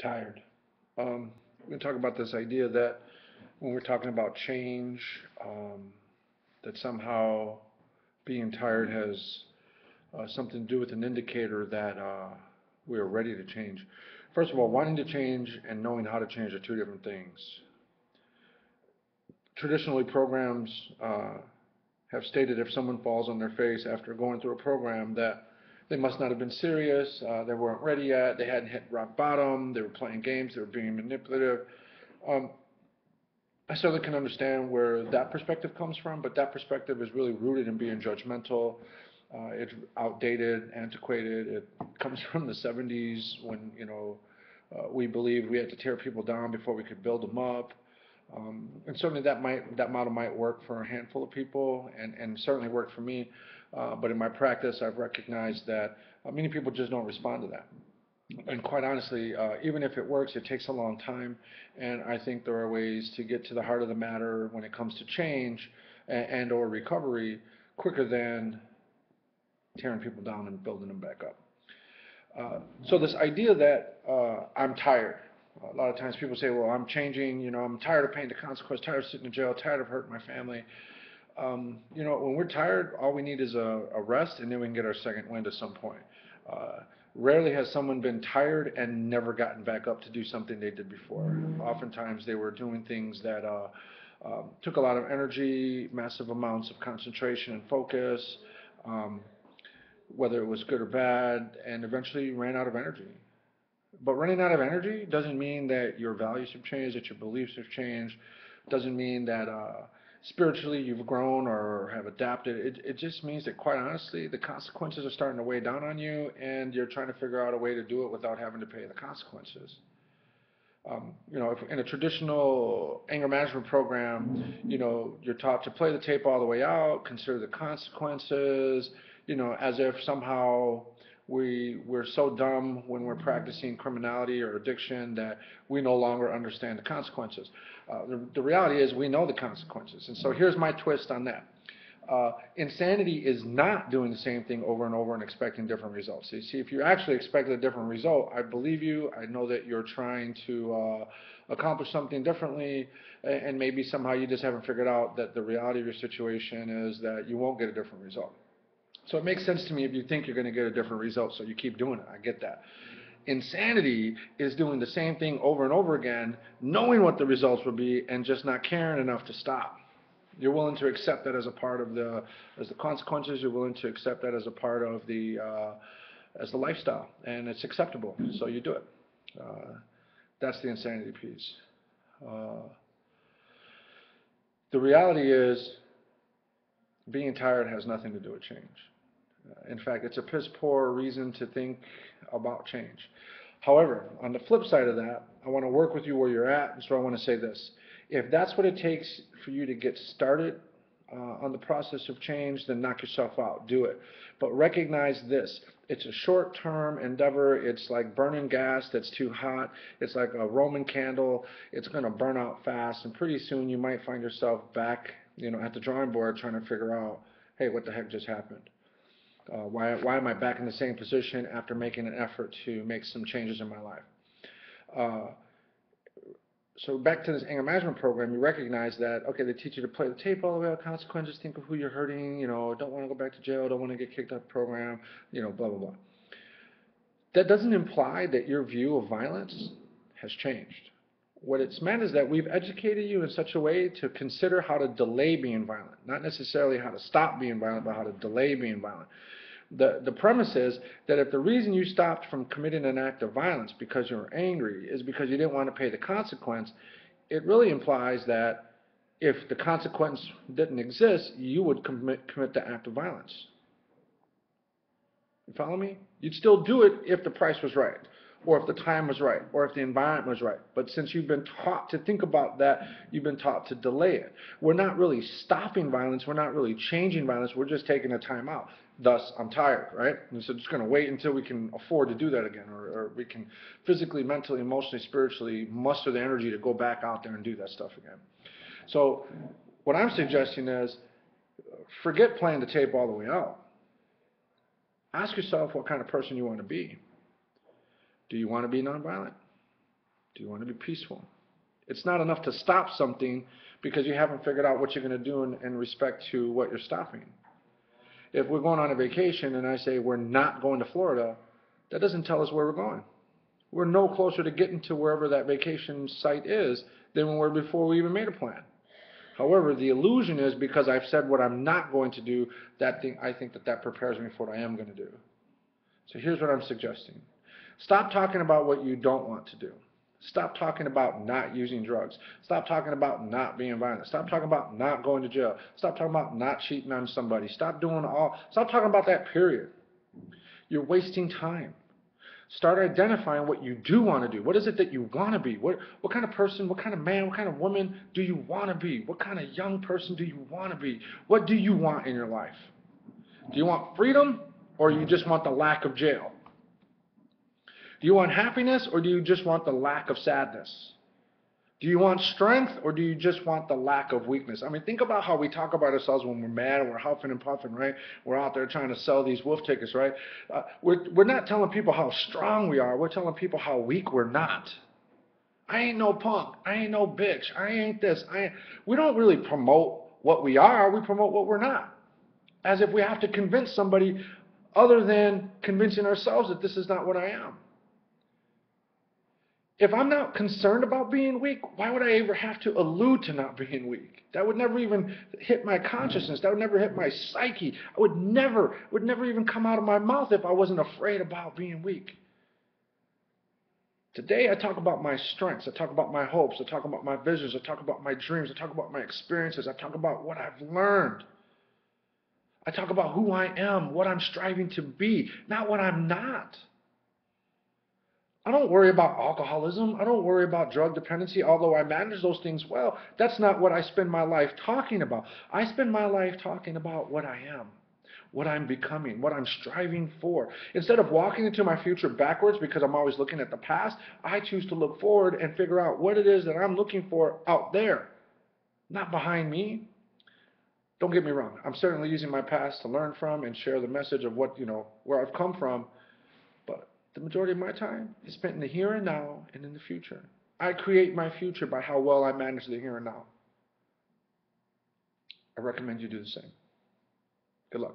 tired. Um, gonna talk about this idea that when we're talking about change, um, that somehow being tired has uh, something to do with an indicator that uh, we are ready to change. First of all, wanting to change and knowing how to change are two different things. Traditionally, programs uh, have stated if someone falls on their face after going through a program that they must not have been serious, uh, they weren't ready yet, they hadn't hit rock bottom, they were playing games, they were being manipulative. Um, I certainly can understand where that perspective comes from, but that perspective is really rooted in being judgmental. Uh, it's outdated, antiquated. It comes from the 70s when you know uh, we believed we had to tear people down before we could build them up. Um, and certainly that might that model might work for a handful of people, and and certainly worked for me. Uh, but in my practice, I've recognized that uh, many people just don't respond to that. And quite honestly, uh, even if it works, it takes a long time. And I think there are ways to get to the heart of the matter when it comes to change and, and or recovery quicker than tearing people down and building them back up. Uh, so this idea that uh, I'm tired. A lot of times people say, well, I'm changing, you know, I'm tired of paying the consequence, tired of sitting in jail, tired of hurting my family. Um, you know, when we're tired, all we need is a, a, rest, and then we can get our second wind at some point. Uh, rarely has someone been tired and never gotten back up to do something they did before. Oftentimes they were doing things that uh, um, took a lot of energy, massive amounts of concentration and focus, um, whether it was good or bad, and eventually ran out of energy. But running out of energy doesn't mean that your values have changed, that your beliefs have changed, doesn't mean that uh, spiritually you've grown or have adapted. It, it just means that, quite honestly, the consequences are starting to weigh down on you, and you're trying to figure out a way to do it without having to pay the consequences. Um, you know, if in a traditional anger management program, you know, you're taught to play the tape all the way out, consider the consequences, you know, as if somehow we we're so dumb when we're practicing criminality or addiction that we no longer understand the consequences. Uh, the, the, reality is we know the consequences, and so here's my twist on that. Uh, insanity is not doing the same thing over and over and expecting different results. So you see, if you actually expected a different result, I believe you. I know that you're trying to uh, accomplish something differently, and maybe somehow you just haven't figured out that the reality of your situation is that you won't get a different result. So it makes sense to me if you think you're going to get a different result, so you keep doing it. I get that. Insanity is doing the same thing over and over again, knowing what the results will be, and just not caring enough to stop. You're willing to accept that as a part of the, as the consequences. You're willing to accept that as a part of the, uh, as the lifestyle, and it's acceptable. So you do it. Uh, that's the insanity piece. Uh, the reality is, being tired has nothing to do with change. In fact, it's a piss poor reason to think about change. However, on the flip side of that, I want to work with you where you're at, and so I want to say this. If that's what it takes for you to get started uh, on the process of change, then knock yourself out. Do it. But recognize this. It's a short-term endeavor. It's like burning gas that's too hot. It's like a Roman candle. It's going to burn out fast, and pretty soon you might find yourself back, you know, at the drawing board trying to figure out, hey, what the heck just happened? Uh, why, why am I back in the same position after making an effort to make some changes in my life? Uh, so back to this anger management program, you recognize that, okay, they teach you to play the tape all the way out, consequences, think of who you're hurting, you know, don't want to go back to jail, don't want to get kicked out of the program, you know, blah, blah, blah. That doesn't imply that your view of violence has changed. What it's meant is that we've educated you in such a way to consider how to delay being violent, not necessarily how to stop being violent, but how to delay being violent the, the premise is that if the reason you stopped from committing an act of violence because you were angry is because you didn't want to pay the consequence, it really implies that if the consequence didn't exist, you would commit, commit the act of violence. You follow me? You'd still do it if the price was right, or if the time was right, or if the environment was right. But since you've been taught to think about that, you've been taught to delay it. We're not really stopping violence. We're not really changing violence. We're just taking a time out. Thus, I'm tired, right? And so just going to wait until we can afford to do that again, or, or we can physically, mentally, emotionally, spiritually muster the energy to go back out there and do that stuff again. So what I'm suggesting is forget playing the tape all the way out. Ask yourself what kind of person you want to be. Do you want to be nonviolent? Do you want to be peaceful? It's not enough to stop something because you haven't figured out what you're going to do in, in respect to what you're stopping. If we're going on a vacation and I say we're not going to Florida, that doesn't tell us where we're going. We're no closer to getting to wherever that vacation site is than we were before we even made a plan. However, the illusion is because I've said what I'm not going to do, that thing, I think that that prepares me for what I am going to do. So here's what I'm suggesting. Stop talking about what you don't want to do. Stop talking about not using drugs. Stop talking about not being violent. Stop talking about not going to jail. Stop talking about not cheating on somebody. Stop doing all, stop talking about that period. You're wasting time. Start identifying what you do want to do. What is it that you want to be? What, what kind of person, what kind of man, what kind of woman do you want to be? What kind of young person do you want to be? What do you want in your life? Do you want freedom or you just want the lack of jail? Do you want happiness or do you just want the lack of sadness? Do you want strength or do you just want the lack of weakness? I mean, think about how we talk about ourselves when we're mad and we're huffing and puffing, right? We're out there trying to sell these wolf tickets, right? Uh, we're, we're not telling people how strong we are. We're telling people how weak we're not. I ain't no punk. I ain't no bitch. I ain't this. I ain't. We don't really promote what we are. We promote what we're not. As if we have to convince somebody other than convincing ourselves that this is not what I am. If I'm not concerned about being weak, why would I ever have to allude to not being weak? That would never even hit my consciousness. That would never hit my psyche. I would never, would never even come out of my mouth if I wasn't afraid about being weak. Today I talk about my strengths. I talk about my hopes. I talk about my visions. I talk about my dreams. I talk about my experiences. I talk about what I've learned. I talk about who I am, what I'm striving to be, not what I'm not. I don't worry about alcoholism. I don't worry about drug dependency, although I manage those things well. That's not what I spend my life talking about. I spend my life talking about what I am, what I'm becoming, what I'm striving for. Instead of walking into my future backwards because I'm always looking at the past, I choose to look forward and figure out what it is that I'm looking for out there, not behind me. Don't get me wrong. I'm certainly using my past to learn from and share the message of what, you know, where I've come from the majority of my time is spent in the here and now and in the future. I create my future by how well I manage the here and now. I recommend you do the same. Good luck.